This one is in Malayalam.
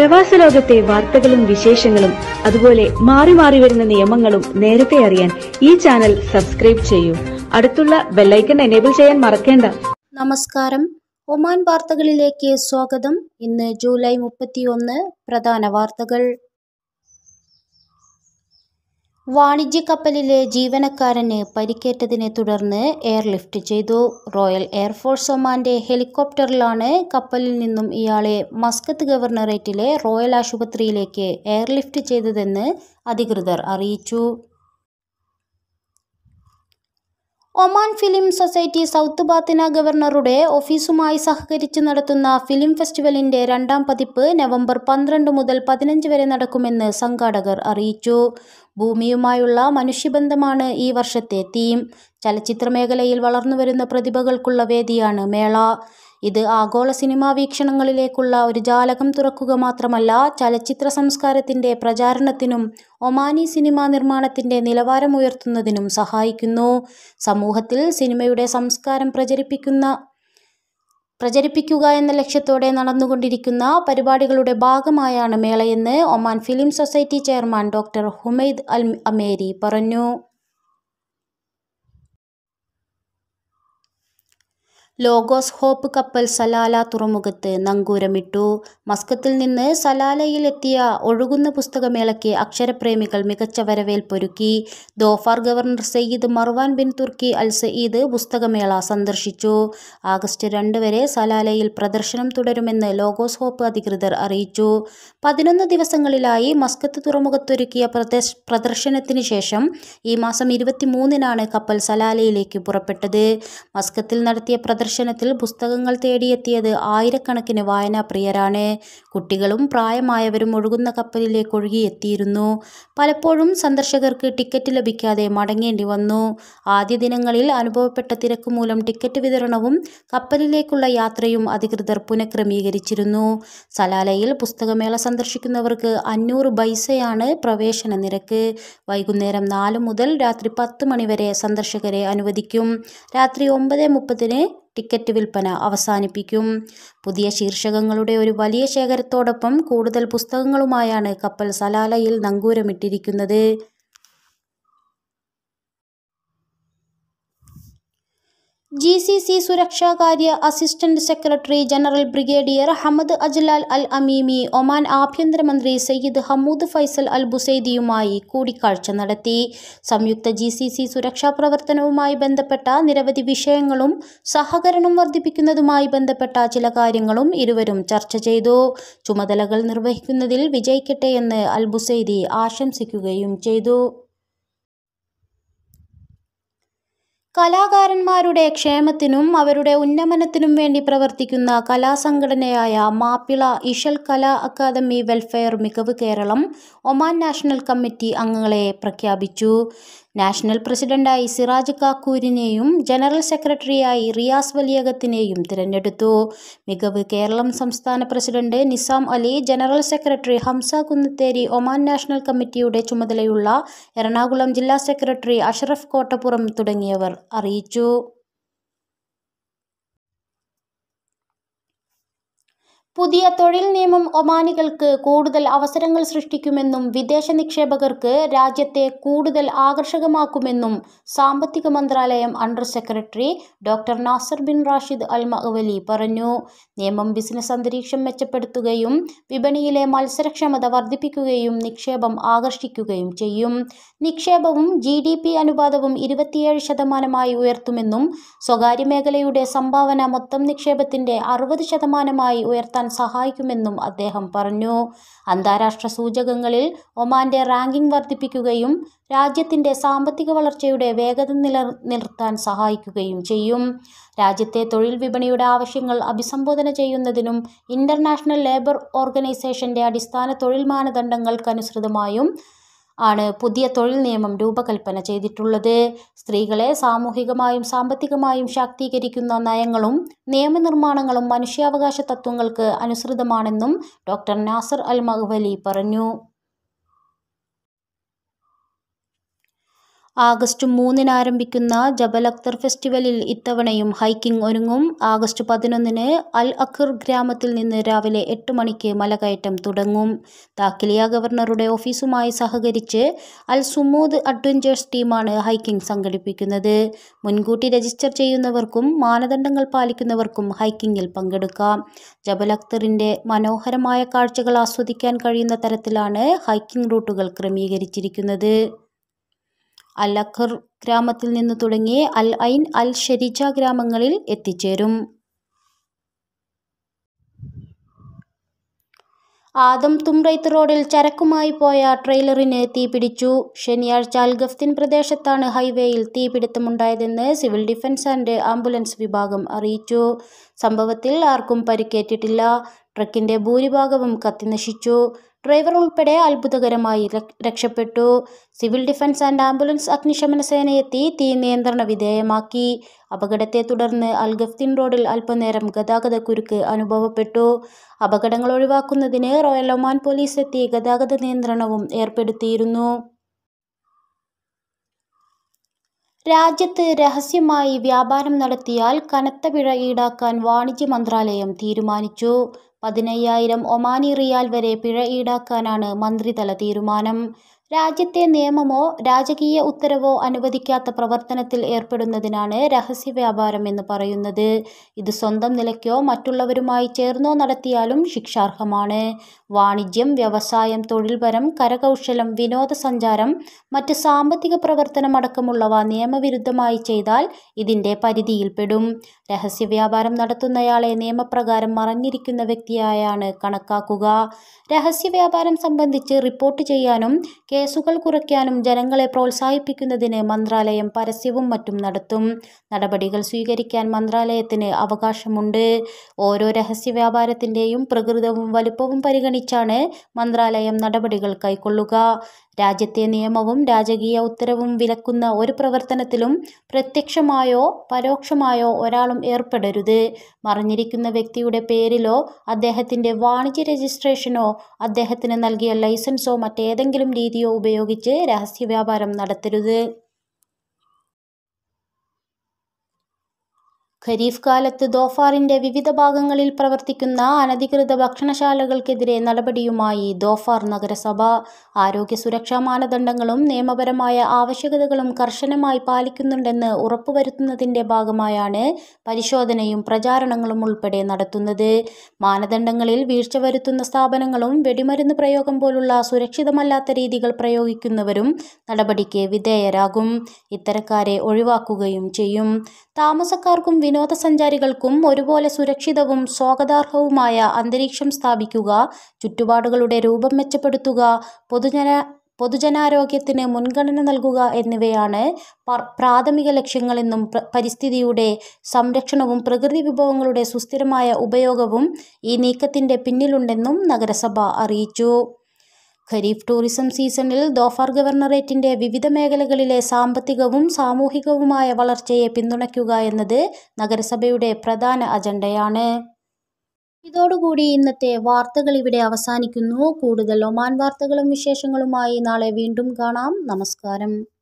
പ്രവാസ ലോകത്തെ വാർത്തകളും വിശേഷങ്ങളും അതുപോലെ മാറി മാറി വരുന്ന നിയമങ്ങളും നേരത്തെ അറിയാൻ ഈ ചാനൽ സബ്സ്ക്രൈബ് ചെയ്യൂ. അടുത്തുള്ള ബെല്ലൈക്കൺ എനേബിൾ ചെയ്യാൻ മറക്കേണ്ട. നമസ്കാരം. ഒമാൻ വാർത്തകളിലേക്ക് സ്വാഗതം. ഇന്ന് ജൂലൈ മുപ്പത്തിയൊന്ന്. പ്രധാന വാർത്തകൾ. വാണിജ്യ കപ്പലിലെ ജീവനക്കാരന് പരിക്കേറ്റതിനെ തുടർന്ന് എയർലിഫ്റ്റ് ചെയ്തു. റോയൽ എയർഫോഴ്സ് ഒമാന്റെ ഹെലികോപ്റ്ററിലാണ് കപ്പലിൽ നിന്നും ഇയാളെ മസ്കത്ത് ഗവർണറേറ്റിലെ റോയൽ ആശുപത്രിയിലേക്ക് എയർലിഫ്റ്റ് ചെയ്തതെന്ന് അധികൃതർ അറിയിച്ചു. Oman film society south Batinah ഗവർണറുടെ ഓഫീസുമായി സഹകരിച്ച് നടത്തുന്ന ഫിലിം ഫെസ്റ്റിവലിന്റെ രണ്ടാം പതിപ്പ് നവംബർ പന്ത്രണ്ട് മുതൽ പതിനഞ്ച് വരെ നടക്കുമെന്ന് സംഘാടകർ അറിയിച്ചു. ഭൂമിയുമായുള്ള മനുഷ്യബന്ധമാണ് ഈ വർഷത്തെ തീം. ചലച്ചിത്ര മേഖലയിൽ വളർന്നുവരുന്ന പ്രതിഭകൾക്കുള്ള വേദിയാണ് മേള. ഇത് ആഗോള സിനിമാ വീക്ഷണങ്ങളിലേക്കുള്ള ഒരു ജാലകം തുറക്കുക മാത്രമല്ല ചലച്ചിത്ര സംസ്കാരത്തിന്റെ പ്രചാരണത്തിനും ഒമാനി സിനിമാ നിർമ്മാണത്തിന്റെ നിലവാരമുയർത്തുന്നതിനും സഹായിക്കുന്നു. സമൂഹത്തിൽ സിനിമയുടെ സംസ്കാരം പ്രചരിപ്പിക്കുന്ന പ്രചരിപ്പിക്കുക എന്ന ലക്ഷ്യത്തോടെ നടന്നുകൊണ്ടിരിക്കുന്ന പരിപാടികളുടെ ഭാഗമായാണ് മേളയെന്ന് Oman film society chairman doctor Humaid Al Ameri പറഞ്ഞു. ലോഗോസ് ഹോപ്പ് കപ്പൽ സലാല തുറമുഖത്ത് നങ്കൂരമിട്ടു. മസ്കത്തിൽ നിന്ന് സലാലയിലെത്തിയ ഒഴുകുന്ന പുസ്തകമേളയ്ക്ക് അക്ഷരപ്രേമികൾ മികച്ച വരവേൽപ്പൊരുക്കി Dhofar governor Sayyid Marwan bin Turki Al Said പുസ്തകമേള സന്ദർശിച്ചു. ആഗസ്റ്റ് രണ്ട് വരെ സലാലയിൽ പ്രദർശനം തുടരുമെന്ന് ലോഗോസ് ഹോപ്പ് അധികൃതർ അറിയിച്ചു. പതിനൊന്ന് ദിവസങ്ങളിലായി മസ്കത്ത് തുറമുഖത്തൊരുക്കിയ പ്രദർശനത്തിന് ശേഷം ഈ മാസം ഇരുപത്തിമൂന്നിനാണ് കപ്പൽ സലാലയിലേക്ക് പുറപ്പെട്ടത്. മസ്കത്തിൽ നടത്തിയ പ്രദർശനത്തിൽ പുസ്തകങ്ങൾ തേടിയെത്തിയത് ആയിരക്കണക്കിന് വായനാപ്രിയരാണ്. കുട്ടികളും പ്രായമായവരും ഒഴുകുന്ന കപ്പലിലേക്ക് ഒഴുകിയെത്തിയിരുന്നു. പലപ്പോഴും സന്ദർശകർക്ക് ടിക്കറ്റ് ലഭിക്കാതെ മടങ്ങേണ്ടി വന്നു. ആദ്യ ദിനങ്ങളിൽ അനുഭവപ്പെട്ട തിരക്ക് മൂലം ടിക്കറ്റ് വിതരണവും കപ്പലിലേക്കുള്ള യാത്രയും അധികൃതർ പുനഃക്രമീകരിച്ചിരുന്നു. സലാലയിൽ പുസ്തകമേള സന്ദർശിക്കുന്നവർക്ക് അഞ്ഞൂറ് പൈസയാണ് പ്രവേശന നിരക്ക്. വൈകുന്നേരം നാല് മുതൽ രാത്രി പത്ത് മണിവരെ സന്ദർശകരെ അനുവദിക്കും. രാത്രി ഒമ്പത് മുപ്പതിന് ടിക്കറ്റ് വിൽപ്പന അവസാനിപ്പിക്കും. പുതിയ ശീർഷകങ്ങളുടെ ഒരു വലിയ ശേഖരത്തോടൊപ്പം കൂടുതൽ പുസ്തകങ്ങളുമായാണ് കപ്പൽ സലാലയിൽ നങ്കൂരമിട്ടിരിക്കുന്നത്. G C C സുരക്ഷാകാര്യ assistant secretary general brigadier Hamad Ajlal Al Amimi Oman ആഭ്യന്തരമന്ത്രി സയ്യിദ് ഹമൂദ് ഫൈസൽ അൽ ബുസൈദിയുമായി കൂടിക്കാഴ്ച നടത്തി. സംയുക്ത ജി സി സി സുരക്ഷാ പ്രവർത്തനവുമായി ബന്ധപ്പെട്ട നിരവധി വിഷയങ്ങളും സഹകരണം വർദ്ധിപ്പിക്കുന്നതുമായി ബന്ധപ്പെട്ട ചില കാര്യങ്ങളും ഇരുവരും ചർച്ച ചെയ്തു. ചുമതലകൾ നിർവഹിക്കുന്നതിൽ വിജയിക്കട്ടെ എന്ന് അൽ ബുസൈദി ആശംസിക്കുകയും ചെയ്തു. കലാകാരന്മാരുടെ ക്ഷേമത്തിനും അവരുടെ ഉന്നമനത്തിനും വേണ്ടി പ്രവർത്തിക്കുന്ന കലാസംഘടനയായ Mappila Ishal Kala academy welfare Mikavu Keralam Oman national committee അംഗങ്ങളെ പ്രഖ്യാപിച്ചു. നാഷണൽ പ്രസിഡന്റായി സിറാജ് കാക്കൂരിനെയും ജനറൽ സെക്രട്ടറിയായി റിയാസ് വലിയകത്തിനെയും തിരഞ്ഞെടുത്തു. മികവ് കേരളം സംസ്ഥാന president Nizam Ali general secretary Hamsa Kunnatheri Oman national കമ്മിറ്റിയുടെ ചുമതലയുള്ള എറണാകുളം ജില്ലാ സെക്രട്ടറി അഷറഫ് കോട്ടപ്പുറം തുടങ്ങിയവർ അറിയിച്ചു. പുതിയ തൊഴിൽ നിയമം ഒമാനികൾക്ക് കൂടുതൽ അവസരങ്ങൾ സൃഷ്ടിക്കുമെന്നും വിദേശ നിക്ഷേപകർക്ക് രാജ്യത്തെ കൂടുതൽ ആകർഷകമാക്കുമെന്നും സാമ്പത്തിക മന്ത്രാലയം under secretary doctor Nasser bin Rashid Al Maawali പറഞ്ഞു. നിയമം ബിസിനസ് അന്തരീക്ഷം മെച്ചപ്പെടുത്തുകയും വിപണിയിലെ മത്സരക്ഷമത വർദ്ധിപ്പിക്കുകയും നിക്ഷേപം ആകർഷിക്കുകയും ചെയ്യും. നിക്ഷേപവും ജി ഡി പി അനുപാതവും ഇരുപത്തിയേഴ് ശതമാനമായി ഉയർത്തുമെന്നും സ്വകാര്യ മേഖലയുടെ സംഭാവന മൊത്തം നിക്ഷേപത്തിന്റെ അറുപത് ശതമാനമായി ഉയർത്താൻ സഹായിക്കുമെന്നും അദ്ദേഹം പറഞ്ഞു. അന്താരാഷ്ട്ര സൂചകങ്ങളിൽ ഒമാന്റെ റാങ്കിംഗ് വർദ്ധിപ്പിക്കുകയും രാജ്യത്തിന്റെ സാമ്പത്തിക വളർച്ചയുടെ വേഗത നിലനിർത്താൻ സഹായിക്കുകയും ചെയ്യും. രാജ്യത്തെ തൊഴിൽ വിപണിയുടെ ആവശ്യങ്ങൾ അഭിസംബോധന ചെയ്യുന്നതിനും ഇന്റർനാഷണൽ ലേബർ ഓർഗനൈസേഷന്റെ അടിസ്ഥാന തൊഴിൽ മാനദണ്ഡങ്ങൾക്കനുസൃതമായും ആണ് പുതിയ തൊഴിൽ നിയമം രൂപകൽപ്പന ചെയ്തിട്ടുള്ളത്. സ്ത്രീകളെ സാമൂഹികമായും സാമ്പത്തികമായും ശാക്തീകരിക്കുന്ന നയങ്ങളും നിയമനിർമ്മാണങ്ങളും മനുഷ്യാവകാശ തത്വങ്ങൾക്ക് അനുസൃതമാണെന്നും ഡോക്ടർ നാസർ അൽ മഹ്വലി പറഞ്ഞു. ആഗസ്റ്റ് മൂന്നിന് ആരംഭിക്കുന്ന ജബൽ അക്തർ ഫെസ്റ്റിവലിൽ ഇത്തവണയും ഹൈക്കിംഗ് ഒരുങ്ങും. ആഗസ്റ്റ് പതിനൊന്നിന് അൽ അഖർ ഗ്രാമത്തിൽ നിന്ന് രാവിലെ എട്ട് മണിക്ക് മലകയറ്റം തുടങ്ങും. താക്കിലിയ ഗവർണറുടെ ഓഫീസുമായി സഹകരിച്ച് അൽ സുമൂദ് അഡ്വഞ്ചേഴ്സ് ടീമാണ് ഹൈക്കിംഗ് സംഘടിപ്പിക്കുന്നത്. മുൻകൂട്ടി രജിസ്റ്റർ ചെയ്യുന്നവർക്കും മാനദണ്ഡങ്ങൾ പാലിക്കുന്നവർക്കും ഹൈക്കിങ്ങിൽ പങ്കെടുക്കാം. ജബൽ അക്തറിന്റെ മനോഹരമായ കാഴ്ചകൾ ആസ്വദിക്കാൻ കഴിയുന്ന തരത്തിലാണ് ഹൈക്കിംഗ് റൂട്ടുകൾ ക്രമീകരിച്ചിരിക്കുന്നത്. അൽ അഖർ ഗ്രാമത്തിൽ നിന്ന് തുടങ്ങി അൽ ഐൻ അൽ ഷെരിജ ഗ്രാമങ്ങളിൽ എത്തിച്ചേരും. ആദം തുംറൈത്ത് റോഡിൽ ചരക്കുമായി പോയ ട്രെയിലറിന് തീപിടിച്ചു. ശനിയാഴ്ച അൽഗഫ്തിൻ പ്രദേശത്താണ് ഹൈവേയിൽ തീപിടുത്തമുണ്ടായതെന്ന് സിവിൽ ഡിഫൻസ് ആൻഡ് ആംബുലൻസ് വിഭാഗം അറിയിച്ചു. സംഭവത്തിൽ ആർക്കും പരിക്കേറ്റിട്ടില്ല. ട്രക്കിന്റെ ഭൂരിഭാഗവും കത്തിനശിച്ചു. ഡ്രൈവർ ഉൾപ്പെടെ അത്ഭുതകരമായി രക്ഷപ്പെട്ടു. സിവിൽ ഡിഫൻസ് ആൻഡ് ആംബുലൻസ് അഗ്നിശമന സേനയെത്തി തീ നിയന്ത്രണ വിധേയമാക്കി. അപകടത്തെ തുടർന്ന് അൽഗഫ്തിൻ റോഡിൽ അല്പനേരം ഗതാഗത കുരുക്ക് അനുഭവപ്പെട്ടു. അപകടങ്ങൾ ഒഴിവാക്കുന്നതിന് റോയൽ ഒമാൻ പോലീസ് എത്തി ഗതാഗത നിയന്ത്രണവും ഏർപ്പെടുത്തിയിരുന്നു. രാജ്യത്ത് രഹസ്യമായി വ്യാപാരം നടത്തിയാൽ കനത്ത പിഴ ഈടാക്കാൻ വാണിജ്യ മന്ത്രാലയം തീരുമാനിച്ചു. പതിനയ്യായിരം ഒമാനി റിയാൽ വരെ പിഴ ഈടാക്കാനാണ് മന്ത്രിതല തീരുമാനം. രാജ്യത്തെ നിയമമോ രാജകീയ ഉത്തരവോ അനുവദിക്കാത്ത പ്രവർത്തനത്തിൽ ഏർപ്പെടുന്നതിനാണ് രഹസ്യ വ്യാപാരം എന്ന് പറയുന്നത്. ഇത് സ്വന്തം നിലയ്ക്കോ മറ്റുള്ളവരുമായി ചേർന്നോ നടത്തിയാലും ശിക്ഷാർഹമാണ്. വാണിജ്യം വ്യവസായം തൊഴിൽപരം കരകൗശലം വിനോദസഞ്ചാരം മറ്റ് സാമ്പത്തിക പ്രവർത്തനം അടക്കമുള്ളവ നിയമവിരുദ്ധമായി ചെയ്താൽ ഇതിന്റെ പരിധിയിൽപ്പെടും. രഹസ്യ വ്യാപാരം നടത്തുന്നയാളെ നിയമപ്രകാരം മറഞ്ഞിരിക്കുന്ന വ്യക്തിയായാണ് കണക്കാക്കുക. രഹസ്യ വ്യാപാരം സംബന്ധിച്ച് റിപ്പോർട്ട് ചെയ്യാനും കേസുകൾ കുറയ്ക്കാനും ജനങ്ങളെ പ്രോത്സാഹിപ്പിക്കുന്നതിന് മന്ത്രാലയം പരസ്യവും മറ്റും നടത്തും. നടപടികൾ സ്വീകരിക്കാൻ മന്ത്രാലയത്തിന് അവകാശമുണ്ട്. ഓരോ രഹസ്യ വ്യാപാരത്തിന്റെയും പ്രകൃതവും വലുപ്പവും പരിഗണിച്ചാണ് മന്ത്രാലയം നടപടികൾ കൈക്കൊള്ളുക. രാജ്യത്തെ നിയമവും രാജകീയ ഉത്തരവും വിലക്കുന്ന ഒരു പ്രവർത്തനത്തിലും പ്രത്യക്ഷമായോ പരോക്ഷമായോ ഒരാളും ഏർപ്പെടരുത്. മറിഞ്ഞിരിക്കുന്ന വ്യക്തിയുടെ പേരിലോ അദ്ദേഹത്തിന്റെ വാണിജ്യ രജിസ്ട്രേഷനോ അദ്ദേഹത്തിന് നൽകിയ ലൈസൻസോ മറ്റേതെങ്കിലും രീതിയോ ഉപയോഗിച്ച് രഹസ്യ വ്യാപാരം നടത്തരുത്. ഖരീഫ് കാലത്ത് ദോഫാറിന്റെ വിവിധ ഭാഗങ്ങളിൽ പ്രവർത്തിക്കുന്ന അനധികൃത ഭക്ഷണശാലകൾക്കെതിരെ നടപടിയുമായി ദോഫാർ നഗരസഭ. ആരോഗ്യ സുരക്ഷാ മാനദണ്ഡങ്ങളും നിയമപരമായ ആവശ്യകതകളും കർശനമായി പാലിക്കുന്നുണ്ടെന്ന് ഉറപ്പുവരുത്തുന്നതിന്റെ ഭാഗമായാണ് പരിശോധനയും പ്രചാരണങ്ങളും ഉൾപ്പെടെ നടത്തുന്നത്. മാനദണ്ഡങ്ങളിൽ വീഴ്ച വരുത്തുന്ന സ്ഥാപനങ്ങളും വെടിമരുന്ന് പ്രയോഗം പോലുള്ള സുരക്ഷിതമല്ലാത്ത രീതികൾ പ്രയോഗിക്കുന്നവരും നടപടിക്ക് വിധേയരാകും. ഇത്തരക്കാരെ ഒഴിവാക്കുകയും ചെയ്യും. താമസക്കാർക്കും വിനോദസഞ്ചാരികൾക്കും ഒരുപോലെ സുരക്ഷിതവും സ്വാഗതാർഹവുമായ അന്തരീക്ഷം സ്ഥാപിക്കുക ചുറ്റുപാടുകളുടെ രൂപം മെച്ചപ്പെടുത്തുക പൊതുജന പൊതുജനാരോഗ്യത്തിന് മുൻഗണന നൽകുക എന്നിവയാണ് പ്രാഥമിക ലക്ഷ്യങ്ങളെന്നും പരിസ്ഥിതിയുടെ സംരക്ഷണവും പ്രകൃതി വിഭവങ്ങളുടെ സുസ്ഥിരമായ ഉപയോഗവും ഈ നീക്കത്തിന്റെ പിന്നിലുണ്ടെന്നും നഗരസഭ അറിയിച്ചു. ഖരീഫ് ടൂറിസം സീസണിൽ ദോഫാർ ഗവർണറേറ്റിന്റെ വിവിധ മേഖലകളിലെ സാമ്പത്തികവും സാമൂഹികവുമായ വളർച്ചയെ പിന്തുണയ്ക്കുക എന്നത് നഗരസഭയുടെ പ്രധാന അജണ്ടയാണ്. ഇതോടുകൂടി ഇന്നത്തെ വാർത്തകൾ ഇവിടെ അവസാനിക്കുന്നു. കൂടുതൽ ഒമാൻ വാർത്തകളും വിശേഷങ്ങളുമായി നാളെ വീണ്ടും കാണാം. നമസ്കാരം.